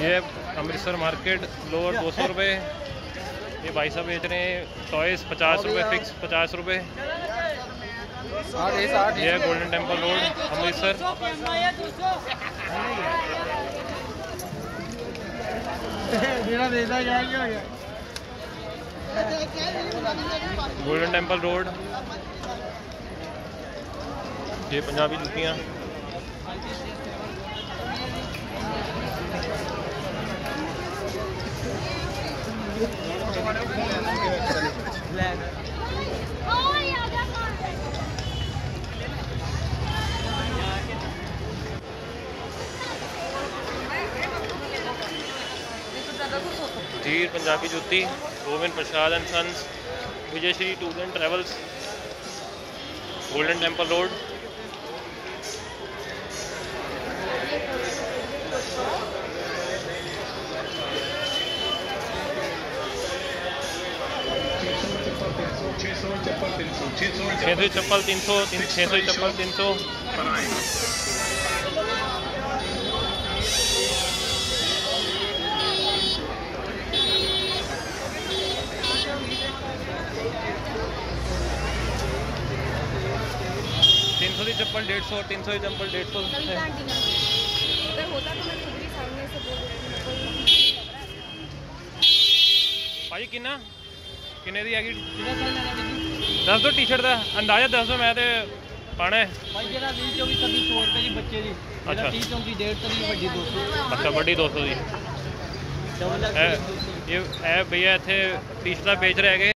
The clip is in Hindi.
ये अमृतसर मार्केट, लोअर दो सौ रुपये ये भाई साहब बेच रहे हैं टॉयस पचास रुपये फिक्स पचास रुपये ये Golden Temple Road Amritsar. Golden Temple Road ये Punjabi जुतियाँ। Dheer Punjabi Jutti Govind Prasad and sons Vijay Shri tour and travels Golden Temple Road छः सौ चप्पल तीन सौ छः सौ चप्पल तीन सौ। तीन सौ की चप्पल डेढ़ सौ तीन सौ की चप्पल डेढ़ सौ। अगर होता तो मैं खुद भी ਦੱਸ ਦੋ ਟੀ-ਸ਼ਰਟ ਦਾ ਅੰਦਾਜ਼ਾ ਦੱਸ ਦੋ ਮੈਂ ਤੇ ਪਾਣਾ ਹੈ। ਭਾਈ ਜਿਹੜਾ 20 24 30 100 ਰੁਪਏ ਦੀ ਬੱਚੇ ਦੀ ਅੱਛਾ। ਜਿਹੜਾ 30 34 150 ਦੀ ਵੱਡੀ 200 ਅੱਛਾ ਵੱਡੀ 200 ਦੀ। ਡਬਲ ਇਹ ਇਹ ਭਈਆ ਇੱਥੇ ਟੀ-ਸ਼ਰਟਾਂ ਵੇਚ ਰਹੇ